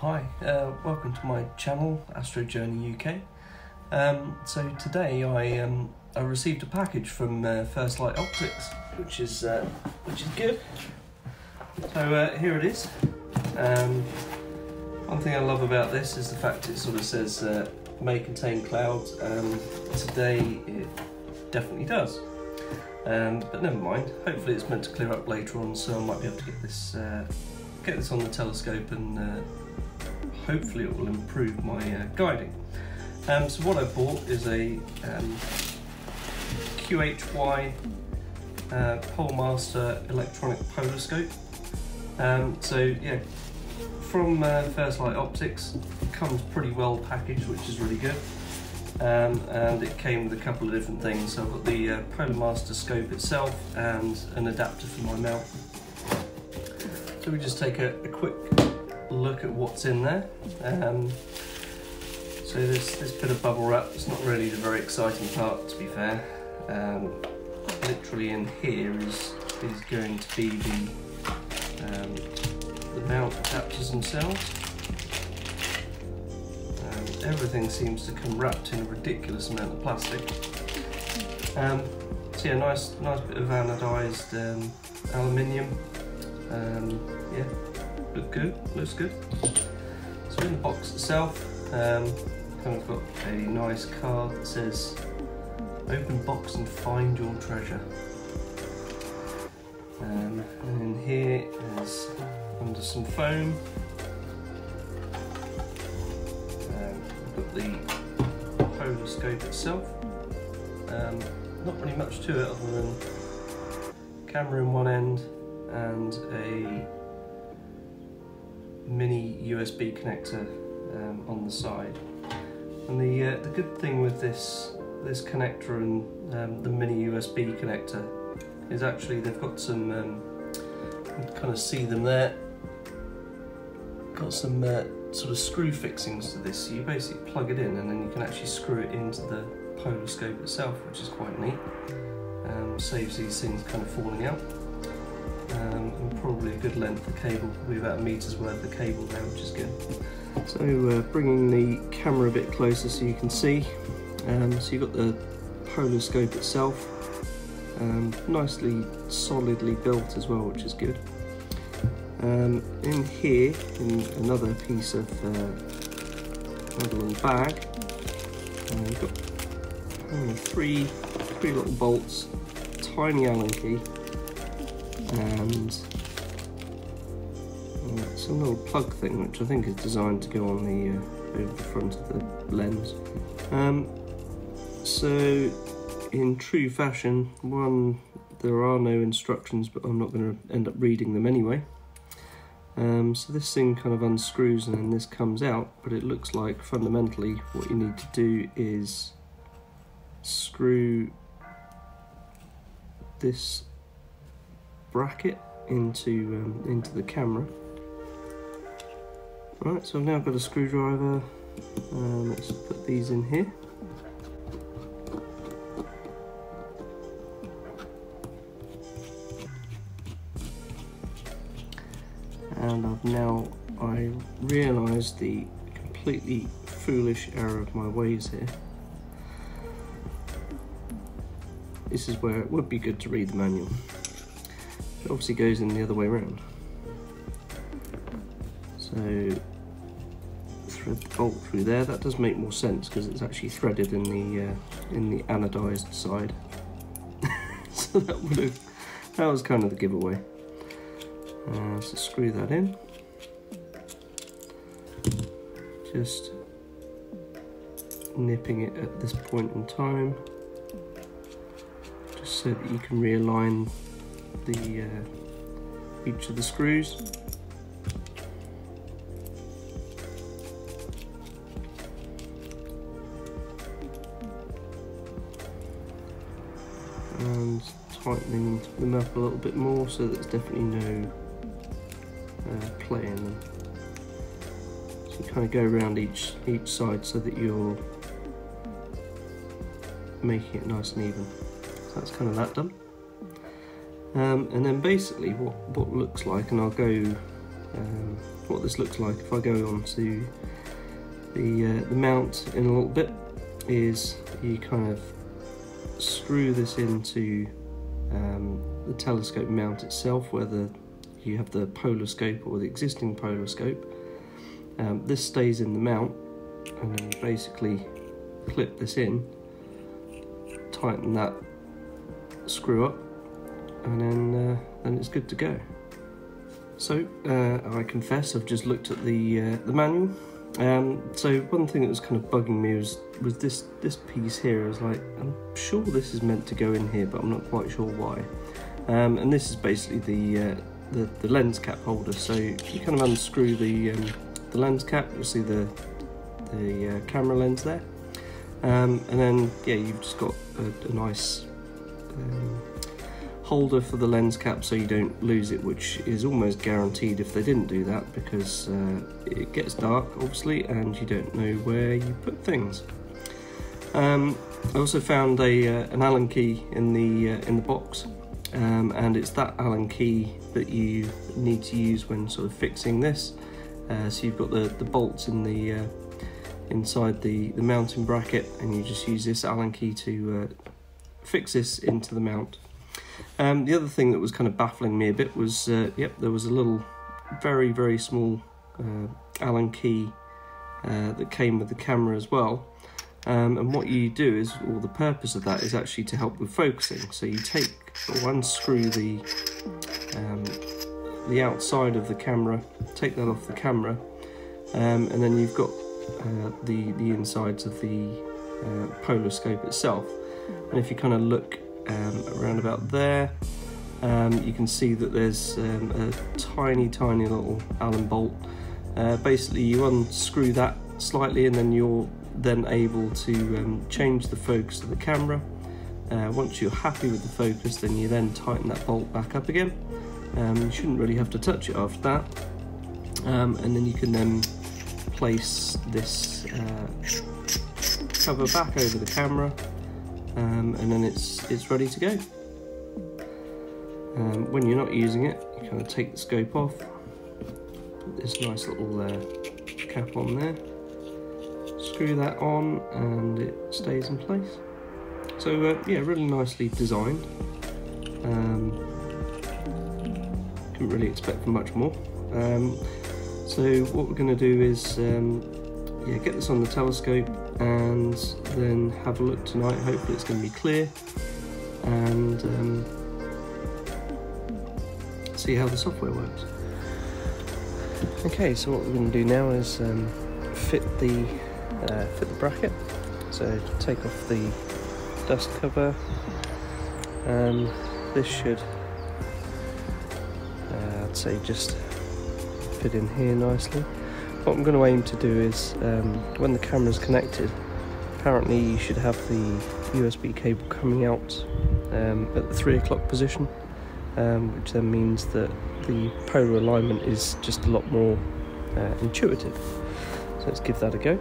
Hi, uh, welcome to my channel, Astro Journey UK. Um, so today I um, I received a package from uh, First Light Optics, which is uh, which is good. So uh, here it is. Um, one thing I love about this is the fact it sort of says uh, may contain clouds. Um, today it definitely does. Um, but never mind. Hopefully it's meant to clear up later on, so I might be able to get this uh, get this on the telescope and hopefully it will improve my uh, guiding. Um, so what I bought is a um, QHY uh, Polemaster electronic polar scope. Um, so yeah, from uh, First Light Optics, comes pretty well packaged, which is really good. Um, and it came with a couple of different things. So I've got the uh, Polemaster scope itself and an adapter for my mount. So we just take a, a quick look at what's in there. Um, so this, this bit of bubble wrap is not really the very exciting part to be fair. Um, literally in here is, is going to be the, um, the mount adapters themselves. Um, everything seems to come wrapped in a ridiculous amount of plastic. Um, so yeah, nice, nice bit of anodized um, aluminium. Um, yeah, look good, looks good. So in the box itself, um, of got a nice card that says, open box and find your treasure. Um, and in here is under some foam. Um, got the poloscope itself. Um, not really much to it other than camera in one end and a mini USB connector um, on the side. And the uh, the good thing with this this connector and um, the mini USB connector is actually they've got some um, kind of see them there. Got some uh, sort of screw fixings to this, so you basically plug it in and then you can actually screw it into the polar scope itself, which is quite neat. Um, saves these things kind of falling out. Um, and probably a good length of cable, probably about a meter's worth of cable there, which is good. So uh, bringing the camera a bit closer so you can see. Um, so you've got the polar scope itself, um, nicely solidly built as well, which is good. Um, in here, in another piece of uh, another bag, uh, you've got only three, three little bolts, tiny Allen key, and uh, some little plug thing, which I think is designed to go on the uh, over the front of the lens. Um, so, in true fashion, one there are no instructions, but I'm not going to end up reading them anyway. Um, so this thing kind of unscrews and then this comes out, but it looks like fundamentally what you need to do is screw this bracket into um, into the camera. Right, so I've now got a screwdriver. Um, let's put these in here. And I've now I realised the completely foolish error of my ways here. This is where it would be good to read the manual. It obviously goes in the other way around. So thread the bolt through there. That does make more sense because it's actually threaded in the uh, in the anodized side. so that would have that was kind of the giveaway. Uh, so screw that in. Just nipping it at this point in time just so that you can realign the uh, each of the screws. And tightening them up a little bit more so there's definitely no uh, play in them. So you kind of go around each each side so that you're making it nice and even. So that's kind of that done. Um, and then basically what, what looks like, and I'll go um, what this looks like if I go on to the, uh, the mount in a little bit is you kind of screw this into um, the telescope mount itself, whether you have the polar scope or the existing polar scope. Um, this stays in the mount, and then you basically clip this in, tighten that screw up, and then uh, it's good to go. So uh, I confess I've just looked at the uh, the manual. Um, so one thing that was kind of bugging me was was this this piece here. I was like, I'm sure this is meant to go in here, but I'm not quite sure why. Um, and this is basically the, uh, the, the lens cap holder. So if you kind of unscrew the um, the lens cap. You'll see the the uh, camera lens there, um, and then yeah, you've just got a, a nice um, holder for the lens cap so you don't lose it, which is almost guaranteed if they didn't do that because uh, it gets dark obviously and you don't know where you put things. Um, I also found a uh, an Allen key in the uh, in the box, um, and it's that Allen key that you need to use when sort of fixing this. Uh, so you've got the the bolts in the uh, inside the the mounting bracket, and you just use this Allen key to uh, fix this into the mount. Um, the other thing that was kind of baffling me a bit was, uh, yep, there was a little, very very small Allen key that came with the camera as well. Um, and what you do is, or the purpose of that is actually to help with focusing. So you take or unscrew the um, the outside of the camera, take that off the camera, um, and then you've got uh, the the insides of the uh, polar scope itself. And if you kind of look um, around about there, um, you can see that there's um, a tiny, tiny little Allen bolt. Uh, basically, you unscrew that slightly, and then you're then able to um, change the focus of the camera. Uh, once you're happy with the focus, then you then tighten that bolt back up again. Um, you shouldn't really have to touch it after that. And then you can then place this uh, cover back over the camera um, and then it's, it's ready to go. Um, when you're not using it, you kind of take the scope off, put this nice little uh, cap on there, screw that on and it stays in place. So uh, yeah, really nicely designed. Um, couldn't really expect much more. Um, so what we're going to do is um, yeah, get this on the telescope and then have a look tonight. Hopefully it's going to be clear and um, see how the software works. Okay, so what we're going to do now is um, fit the uh, fit the bracket. So take off the dust cover. Um, this should, uh, I'd say, just fit in here nicely. What I'm going to aim to do is, um, when the camera is connected, apparently you should have the USB cable coming out um, at the 3 o'clock position, um, which then means that the polar alignment is just a lot more uh, intuitive. So let's give that a go.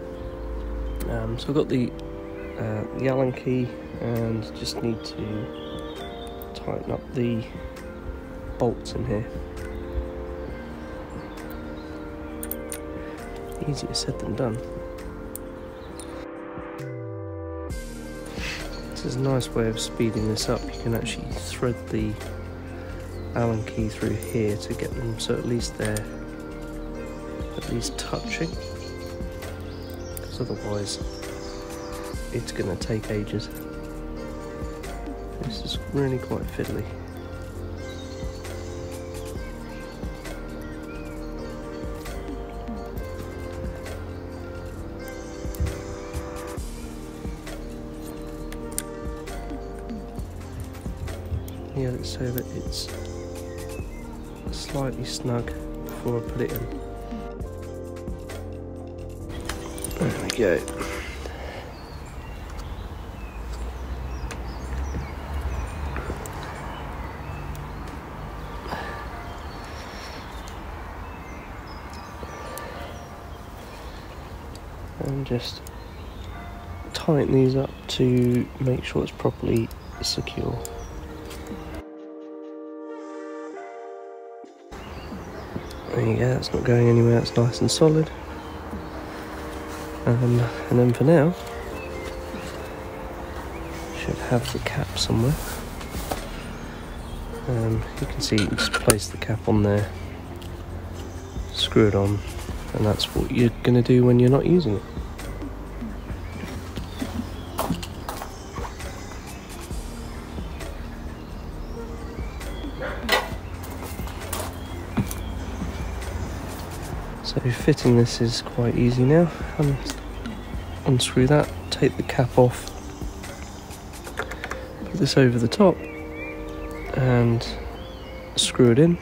Um, so I've got the uh, the Allen key and just need to tighten up the bolts in here. Easier said than done. This is a nice way of speeding this up. You can actually thread the Allen key through here to get them so at least they're at least touching because otherwise it's going to take ages. This is really quite fiddly. Yeah, let's that it's slightly snug before I put it in. There we go. and just tighten these up to make sure it's properly secure. There you go, it's not going anywhere, it's nice and solid. Um, and then for now, should have the cap somewhere. Um, you can see you just place the cap on there, screw it on, and that's what you're going to do when you're not using it. Fitting this is quite easy now. Um, unscrew that, take the cap off, put this over the top and screw it in.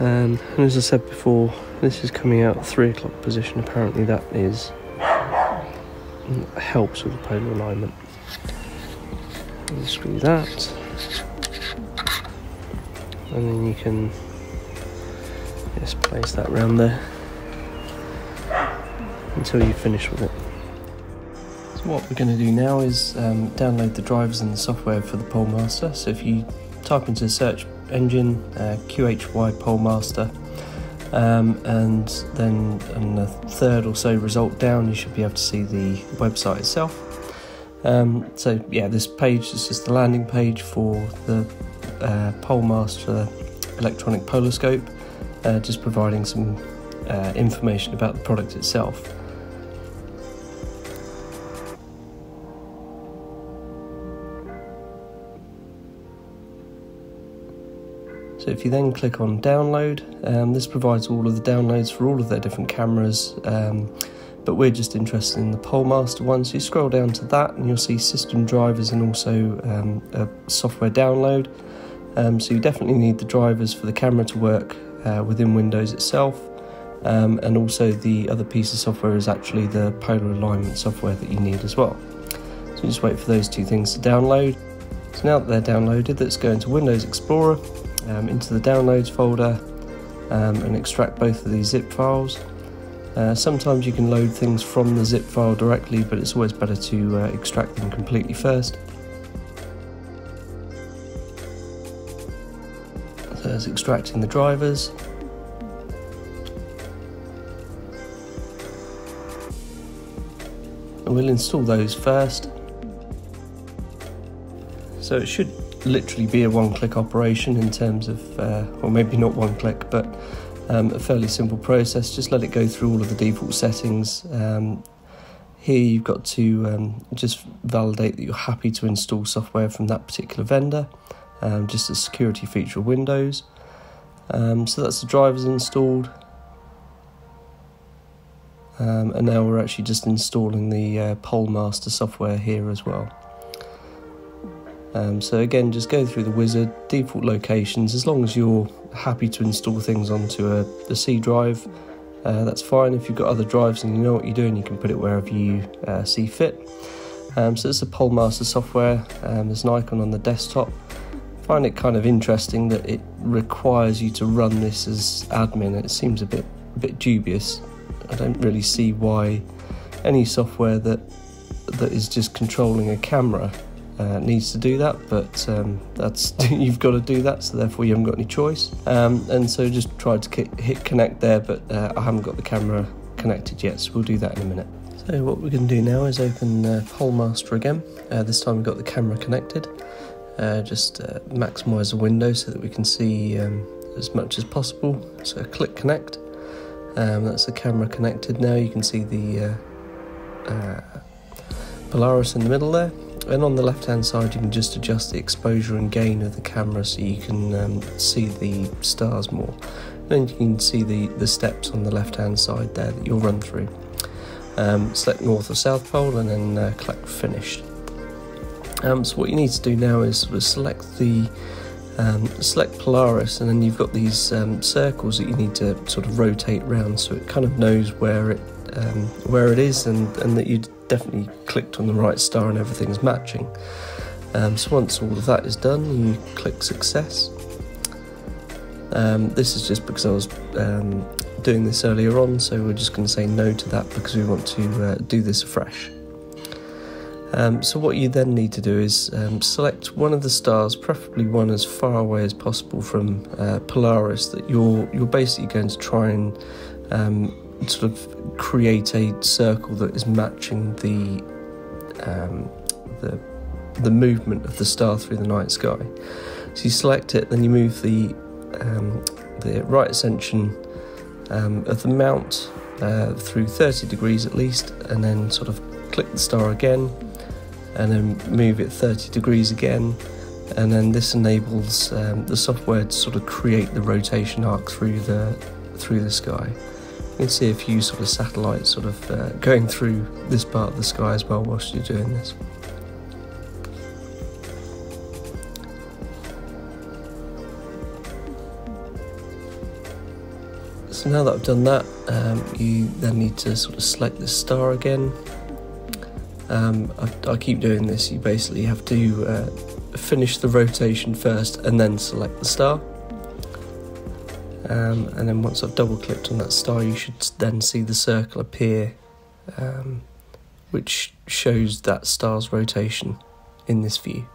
Um, and as I said before, this is coming out three o'clock position. Apparently that is helps with the polar alignment. Unscrew that. And then you can just place that around there until you finish with it. So what we're going to do now is um, download the drivers and the software for the Polemaster. So if you type into the search engine uh, QHY Polemaster um, and then on the third or so result down you should be able to see the website itself. Um, so yeah, this page is just the landing page for the uh, Polemaster electronic polar scope uh, just providing some uh, information about the product itself. So if you then click on download, um, this provides all of the downloads for all of their different cameras, um, but we're just interested in the Polemaster one. So you scroll down to that and you'll see system drivers and also um, a software download. Um, so you definitely need the drivers for the camera to work uh, within Windows itself. Um, and also the other piece of software is actually the polar alignment software that you need as well. So just wait for those two things to download. So now that they're downloaded, let's go into Windows Explorer, um, into the downloads folder um, and extract both of these zip files. Uh, sometimes you can load things from the zip file directly, but it's always better to uh, extract them completely first. So it's extracting the drivers. And we'll install those first. So it should literally be a one-click operation in terms of, uh, or maybe not one click, but um, a fairly simple process. Just let it go through all of the default settings. Um, here you've got to um, just validate that you're happy to install software from that particular vendor um, just a security feature of Windows. Um, so that's the drivers installed. Um, and now we're actually just installing the uh, Polemaster software here as well. Um, so again, just go through the wizard, default locations, as long as you're happy to install things onto the C drive, uh, that's fine. If you've got other drives and you know what you're doing, you can put it wherever you uh, see fit. Um, so it's the Polemaster software, um, there's an icon on the desktop find it kind of interesting that it requires you to run this as admin. It seems a bit a bit dubious. I don't really see why any software that that is just controlling a camera uh, needs to do that, but um, that's you've got to do that, so therefore you haven't got any choice. Um, and so just tried to hit connect there, but uh, I haven't got the camera connected yet, so we'll do that in a minute. So what we're going to do now is open uh, Polemaster again. Uh, this time we've got the camera connected uh, just uh, maximize the window so that we can see um, as much as possible. So click connect. Um, that's the camera connected now. You can see the uh, uh, Polaris in the middle there. And on the left hand side, you can just adjust the exposure and gain of the camera so you can um, see the stars more. Then you can see the, the steps on the left hand side there that you'll run through. Um, select north or south pole and then uh, click finished. Um, so what you need to do now is sort of select the um, select Polaris, and then you've got these um, circles that you need to sort of rotate around, so it kind of knows where it um, where it is, and, and that you definitely clicked on the right star and everything's matching. Um, so once all of that is done, you click success. Um, this is just because I was doing this earlier on, so we're just going to say no to that because we want to uh, do this afresh. Um, so what you then need to do is um, select one of the stars, preferably one as far away as possible from uh, Polaris, that you're you're basically going to try and um, sort of create a circle that is matching the um, the the movement of the star through the night sky. So you select it, then you move the um, the right ascension um, of the mount uh, through 30 degrees at least, and then sort of click the star again, and then move it 30 degrees again, and then this enables um, the software to sort of create the rotation arc through the through the sky. You can see a few sort of satellites sort of uh, going through this part of the sky as well whilst you're doing this. So now that I've done that, um, you then need to sort of select the star again. Um, I, I, keep doing this, you basically have to uh, finish the rotation first and then select the star. Um, and then once I've double clicked on that star, you should then see the circle appear, um, which shows that star's rotation in this view.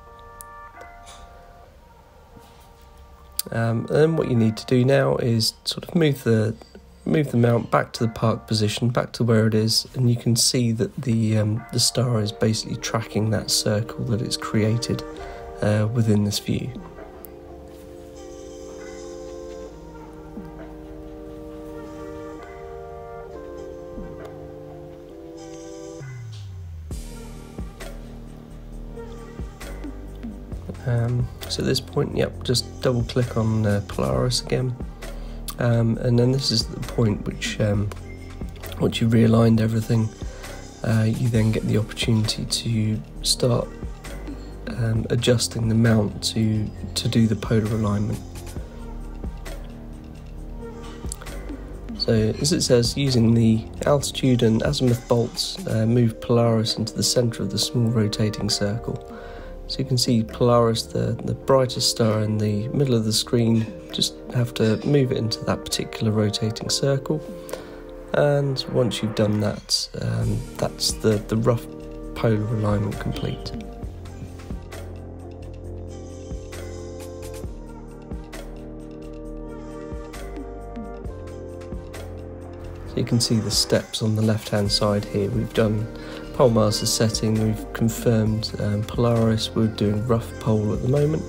Um, and then what you need to do now is sort of move the move the mount back to the park position, back to where it is, and you can see that the um, the star is basically tracking that circle that it's created uh, within this view. Um, so at this point, yep, just double click on uh, Polaris again. Um, and then this is the point which, um, once you've realigned everything, uh, you then get the opportunity to start um, adjusting the mount to, to do the polar alignment. So, as it says, using the altitude and azimuth bolts, uh, move Polaris into the centre of the small rotating circle. So you can see Polaris, the, the brightest star in the middle of the screen, just have to move it into that particular rotating circle. And once you've done that, um, that's the, the rough polar alignment complete. So you can see the steps on the left hand side here. We've done Polemaster setting, we've confirmed um, Polaris, we're doing rough pole at the moment.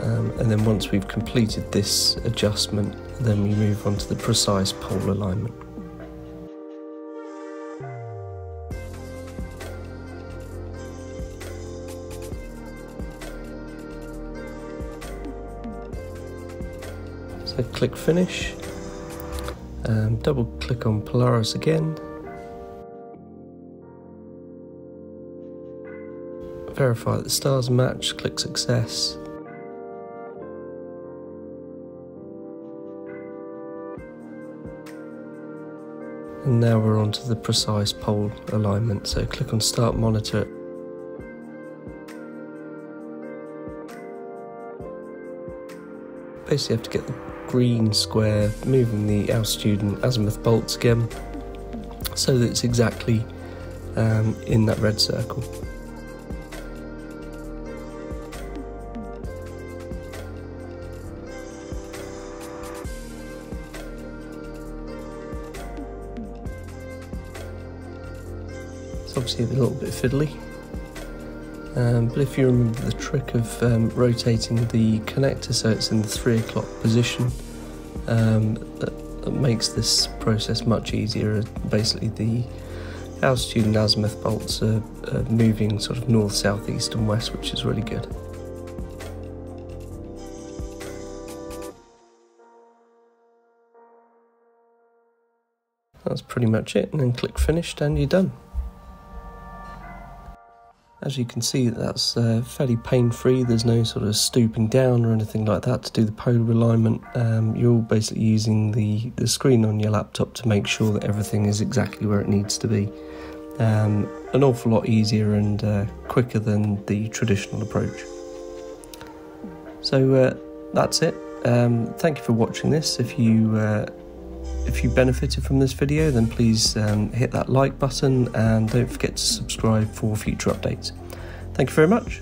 Um, and then once we've completed this adjustment, then we move on to the precise pole alignment. So click finish, um, double click on Polaris again verify that the stars match, click success. And now we're on to the precise pole alignment, so click on start monitor. Basically have to get the green square, moving the altitude and azimuth bolts again, so that it's exactly um, in that red circle. It's obviously a little bit fiddly. Um, but if you remember the trick of um, rotating the connector so it's in the 3 o'clock position, um, that, that, makes this process much easier. Basically, the altitude and azimuth bolts are, are moving sort of north, south, east, and west, which is really good. That's pretty much it, and then click finished, and you're done. As you can see, that's uh, fairly pain-free. There's no sort of stooping down or anything like that to do the polar alignment. Um, you're basically using the, the screen on your laptop to make sure that everything is exactly where it needs to be. Um, an awful lot easier and uh, quicker than the traditional approach. So uh, that's it. Um, thank you for watching this. If you uh, if you benefited from this video, then please um, hit that like button and don't forget to subscribe for future updates. Thank you very much.